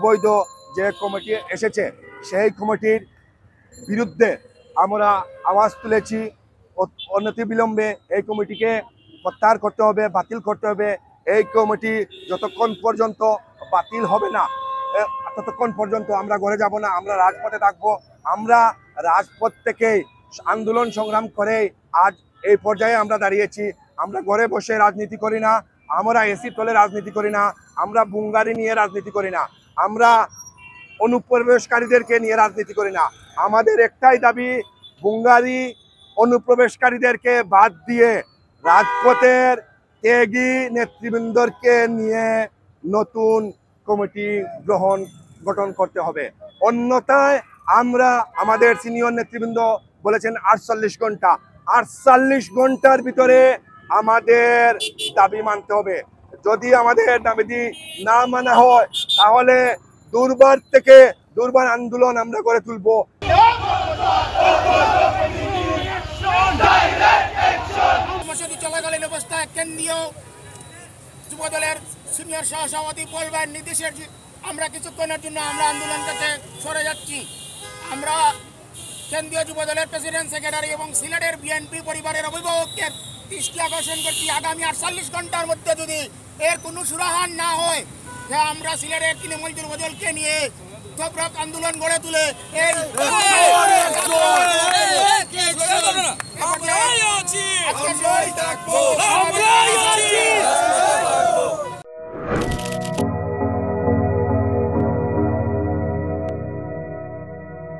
অবৈধ যে কমিটি এসেছে, সেই কমিটির বিরুদ্ধে আমরা আওয়াজ তুলেছি অনতিবিলম্বে এই কমিটিকে প্রত্যাহার করতে হবে, বাতিল করতে হবে। এই কমিটি যতক্ষণ পর্যন্ত বাতিল হবে না ততক্ষণ পর্যন্ত আমরা ঘরে যাব না, আমরা রাজপথে থাকব। আমরা রাজপথ থেকে আন্দোলন সংগ্রাম করে আজ এই পর্যায়ে আমরা দাঁড়িয়েছি। আমরা ঘরে বসে রাজনীতি করি না, আমরা এসি তলে রাজনীতি করি না, আমরা বুঙ্গারি নিয়ে রাজনীতি করি না। আমরা অনুপ্রবেশকারীদেরকে নিয়ে রাজনীতি করি না। আমাদের একটাই দাবি, বুঙ্গারি অনুপ্রবেশকারীদেরকে বাদ দিয়ে রাজপথের ত্যাগী নেতৃবৃন্দকে নিয়ে নতুন কমিটি গ্রহণ, গঠন করতে হবে। অন্যথায় আমরা আমাদের সিনিয়র নেতৃবৃন্দ বলেছেন আটচল্লিশ ঘণ্টা। আটচল্লিশ ঘণ্টার ভিতরে আমাদের দাবি মানতে হবে। যদি আমাদের দাবি না মানা হয়, তাহলে দুর্বার থেকে দুর্বার আন্দোলন আমরা গড়ে তুলবো। চলাকালীন অবস্থায় কেন্দ্রীয় যুব দলের সিনিয়র সহসভাপতি বলবেন নির্দেশের আমরা কিছুক্ষণের জন্য আমরা আন্দোলন থেকে সরে যাচ্ছি। আমরা কেন্দ্রীয় যুব দলের প্রেসিডেন্ট, সেক্রেটারি এবং সিলেটের বিএনপি পরিবারের অভিভাবককে ইশতিয়াক হোসেনদেরকে আগামী আটচল্লিশ ঘণ্টার মধ্যে যদি এর কোনো সুরাহান না হয় হ্যাঁ আমরা সিলেটের তৃণমূল বদলকে নিয়ে জবরক আন্দোলন গড়ে তুলে এই